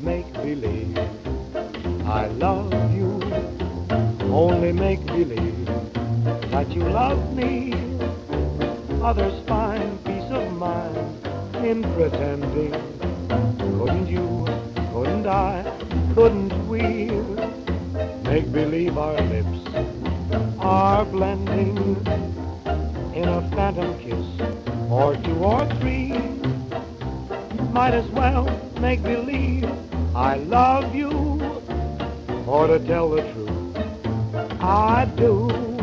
make believe I love you. Only make believe that you love me. Others find peace of mind in pretending. Couldn't you, couldn't I, couldn't we make believe our lips are blending in a phantom kiss or two or three? Might as well make believe I love you or to tell the truth, I do.